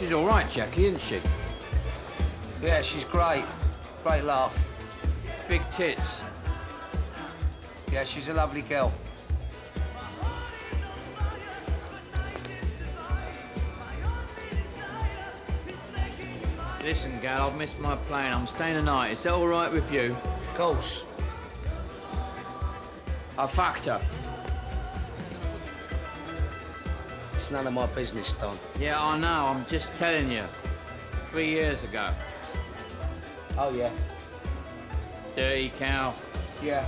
She's all right, Jackie, isn't she? Yeah, she's great. Great laugh. Big tits. Yeah, she's a lovely girl. Listen, Gal, I've missed my plane. I'm staying the night. Is that all right with you? Of course. I fucked her. None of my business, Don. Yeah, I know. I'm just telling you. Three years ago. Oh, yeah. Dirty cow. Yeah.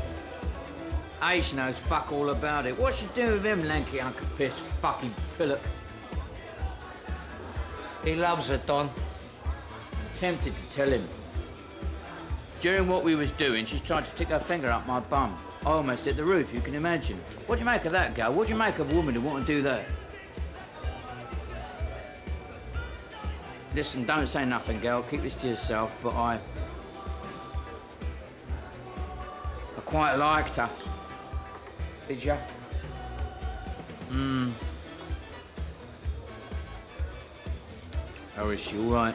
Aitch knows fuck all about it. What you do with him, lanky Uncle Piss fucking pillock? He loves her, Don. I'm Tempted to tell him. During what we was doing, she's tried to stick her finger up my bum. I almost hit the roof, you can imagine. What do you make of that, Gal? What do you make of a woman who want to do that? Listen, don't say nothing, Gal. Keep this to yourself, but I... I quite liked her. Did ya? Mmm. How is she, all right?